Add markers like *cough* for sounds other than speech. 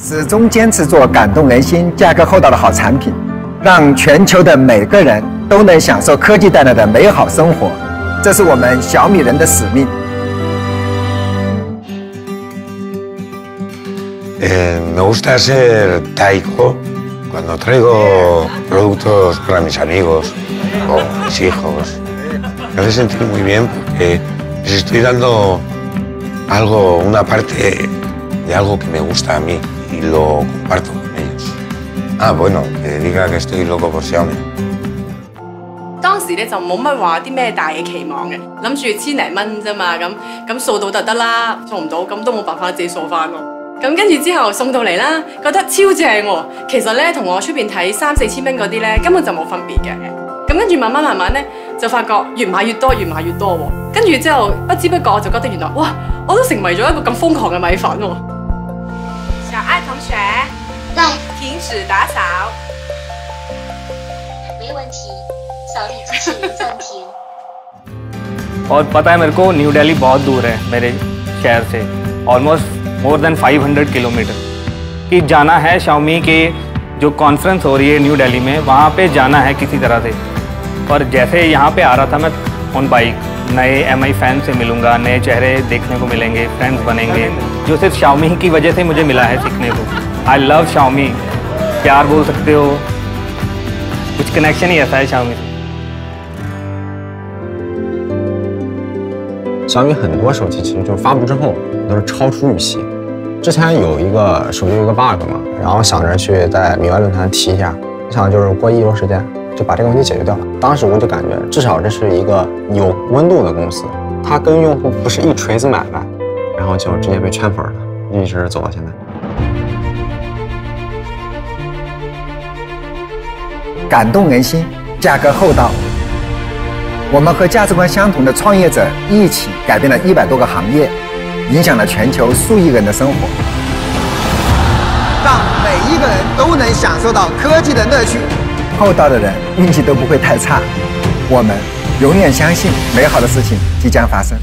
始终坚持做感动人心、价格厚道的好产品，让全球的每个人都能享受科技带来的美好生活，这是我们小米人的使命。Me gusta ser taiko cuando traigo productos para mis amigos o mis hijos. Me hace sentir muy bien porque les estoy dando algo, una parte de algo que me gusta a mí y lo comparto con ellos. Ah, bueno, que diga que estoy loco por Xiaomi. 當時咧就冇乜話啲咩大嘅期望嘅，諗住千零蚊啫嘛，咁咁掃到就得啦，掃唔到咁都冇辦法自己掃翻咯。咁跟住之後送到嚟啦，覺得超正喎。其實咧同我出邊睇三四千蚊嗰啲咧根本就冇分別嘅。咁跟住慢慢慢慢咧就發覺越買越多，越買越多喎。跟住之後不知不覺我就覺得原來哇，我都成為咗一個咁瘋狂嘅米粉喎。小爱同学，在，停止打扫。没问题。扫地机器人暂停。 और *laughs* पता है मेरे को न्यू दिल्ली बहुत दूर है मेरे शहर से ऑलमोस्ट मोर देन 500 किलोमीटर कि जाना है शाओमी के जो कॉन्फ्रेंस हो रही है न्यू दिल्ली में वहाँ पे जाना है किसी तरह से और जैसे यहाँ पे आ रहा था मैं ऑन बाइक नए एम आई फैन से मिलूंगा नए चेहरे देखने को मिलेंगे फ्रेंड्स बनेंगे जो सिर्फ शाओमी की वजह से मुझे मिला है सीखने को आई लव शाओमी प्यार बोल सकते हो कुछ कनेक्शन ही ऐसा है शाओमी से 小米很多手机其实就发布之后都是超出预期。之前有一个手机有一个 bug 嘛，然后想着去在米外论坛提一下，想就是过一周时间 就把这个问题解决掉了。当时我就感觉，至少这是一个有温度的公司，它跟用户不是一锤子买卖，然后就直接被圈粉了，一直走到现在。感动人心，价格厚道。我们和价值观相同的创业者一起改变了一百多个行业，影响了全球数亿人的生活，让每一个人都能享受到科技的乐趣。厚道的人运气都不会太差。我们永远相信美好的事情即将发生。